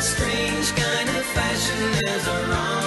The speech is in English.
strange kind of fashion is around.